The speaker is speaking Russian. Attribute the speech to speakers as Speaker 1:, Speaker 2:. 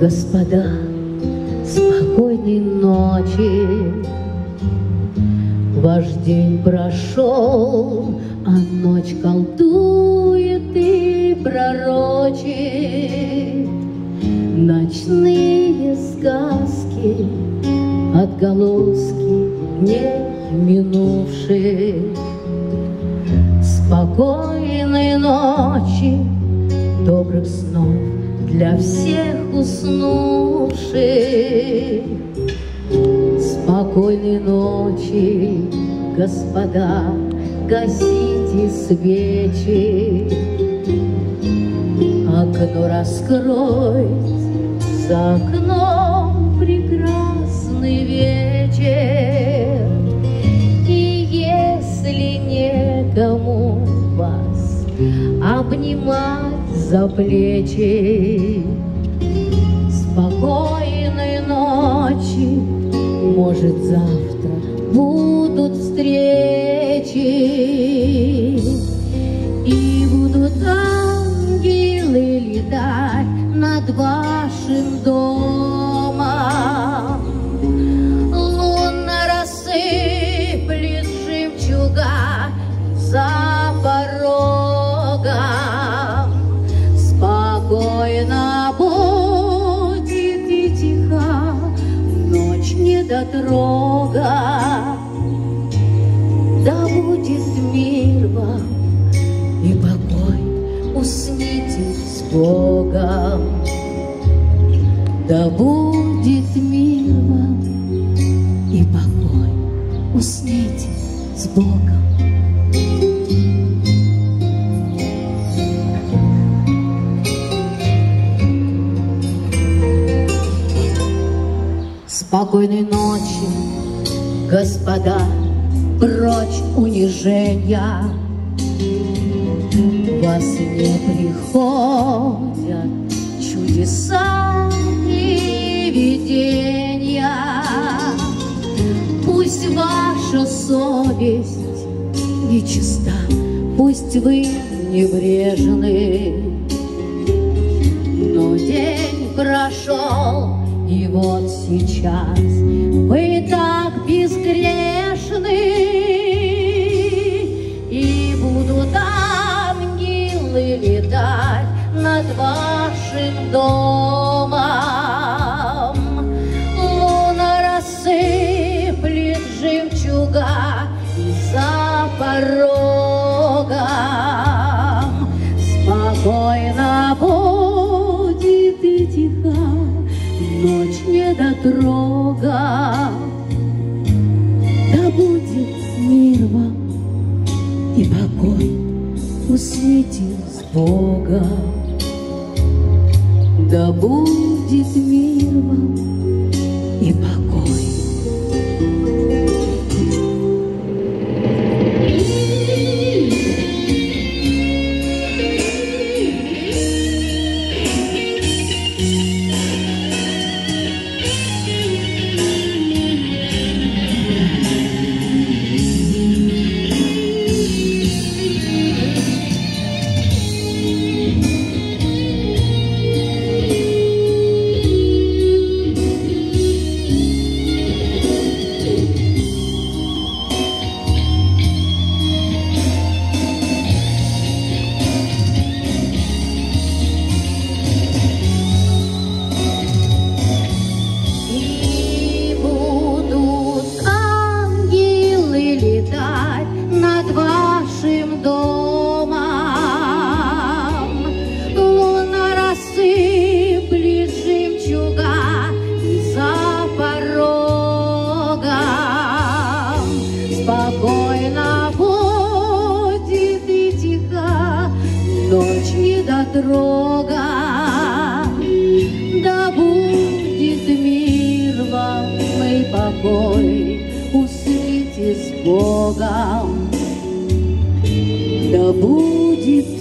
Speaker 1: Господа, спокойной ночи. Ваш день прошел, а ночь колдует и пророчит Ночные сказки, отголоски не минувших. Спокойной ночи, добрых снов для всех уснувших. Спокойной ночи, господа, гасите свечи. Окно раскройте, за окном прекрасный вечер. И если некому вас обнимать за плечи, Спокойной ночи, может завтра будут встречи. И будут ангелы летать над вашим домом ночь недотрога Да будет мир вам и покой, усните с Богом. Да будет мир вам и покой, усните с Богом. Спокойной ночи, господа, прочь унижения. Во сне приходят чудеса и видения. Пусть ваша совесть нечиста, пусть вы небрежны, но день прошел, и вот сейчас вы так безгрешны, и будут ангелы летать над вашим домом. Луна рассыплет жемчуга за порогом. Спокойно будет и тиха ночь недотрога. Покой, усните с Богом. Да будет мир вам и покой. Спокойно будет и тиха ночь недотрога. Да будет мир вам и покой, усните с Богом. Да будет